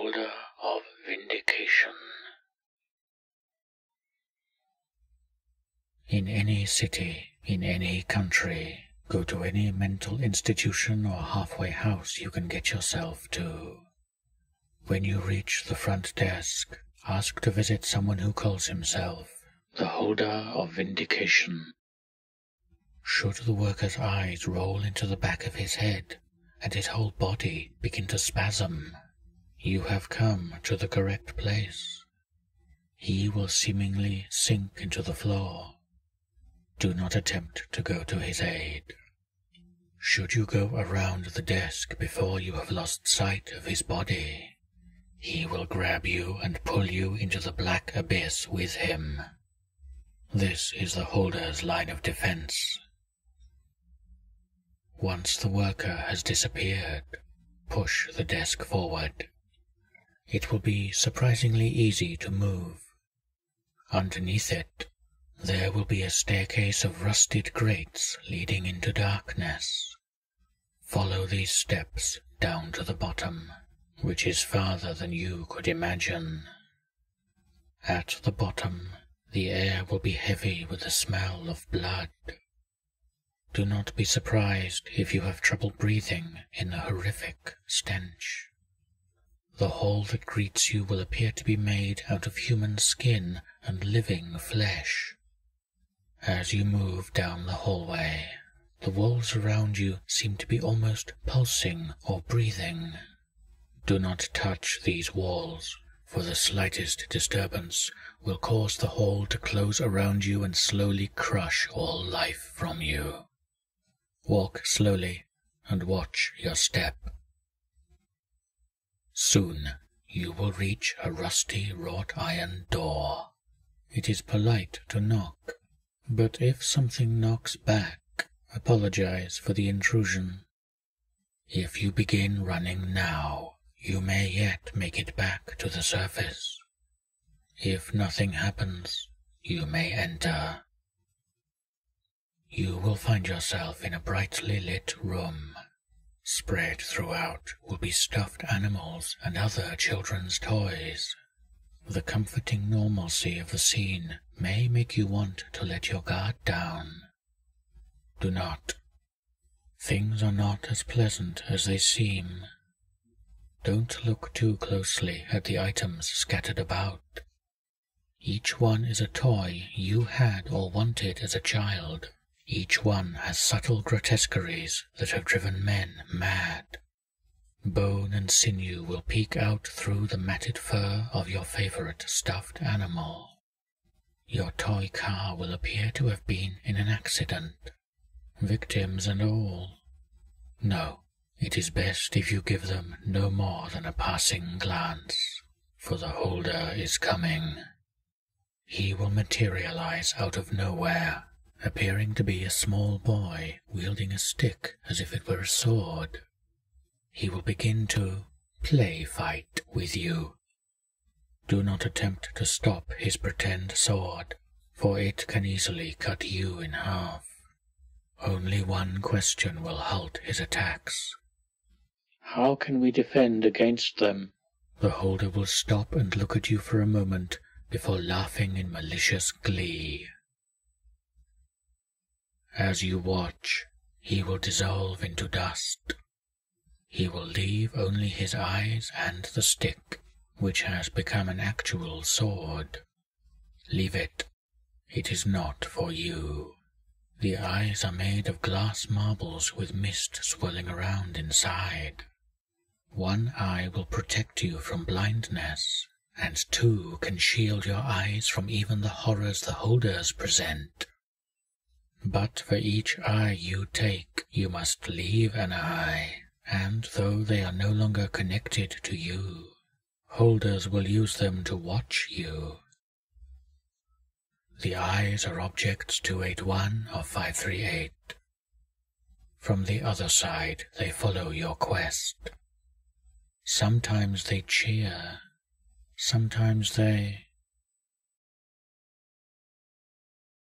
holder of vindication. In any city, in any country, go to any mental institution or halfway house you can get yourself to. When you reach the front desk, ask to visit someone who calls himself the holder of vindication. Should the worker's eyes roll into the back of his head and his whole body begin to spasm, you have come to the correct place. He will seemingly sink into the floor. Do not attempt to go to his aid. Should you go around the desk before you have lost sight of his body, he will grab you and pull you into the black abyss with him. This is the holder's line of defense. Once the worker has disappeared, push the desk forward. It will be surprisingly easy to move. Underneath it, there will be a staircase of rusted grates leading into darkness. Follow these steps down to the bottom, which is farther than you could imagine. At the bottom, the air will be heavy with the smell of blood. Do not be surprised if you have trouble breathing in the horrific stench. The hall that greets you will appear to be made out of human skin and living flesh. As you move down the hallway, the walls around you seem to be almost pulsing or breathing. Do not touch these walls, for the slightest disturbance will cause the hall to close around you and slowly crush all life from you. Walk slowly and watch your step. Soon you will reach a rusty wrought iron door. It is polite to knock, but if something knocks back, apologize for the intrusion. If you begin running now, you may yet make it back to the surface. If nothing happens, you may enter you will find yourself in a brightly lit room. Spread throughout will be stuffed animals and other children's toys. The comforting normalcy of the scene may make you want to let your guard down. Do not. Things are not as pleasant as they seem. Don't look too closely at the items scattered about. Each one is a toy you had or wanted as a child. Each one has subtle grotesqueries that have driven men mad. Bone and sinew will peek out through the matted fur of your favorite stuffed animal. Your toy car will appear to have been in an accident, victims and all. No, it is best if you give them no more than a passing glance, for the holder is coming. He will materialize out of nowhere appearing to be a small boy wielding a stick as if it were a sword. He will begin to play fight with you. Do not attempt to stop his pretend sword, for it can easily cut you in half. Only one question will halt his attacks. How can we defend against them? The holder will stop and look at you for a moment before laughing in malicious glee. As you watch, he will dissolve into dust. He will leave only his eyes and the stick, which has become an actual sword. Leave it. It is not for you. The eyes are made of glass marbles with mist swirling around inside. One eye will protect you from blindness, and two can shield your eyes from even the horrors the holders present. But for each eye you take, you must leave an eye, and though they are no longer connected to you, holders will use them to watch you. The eyes are objects 281 of 538. From the other side, they follow your quest. Sometimes they cheer, sometimes they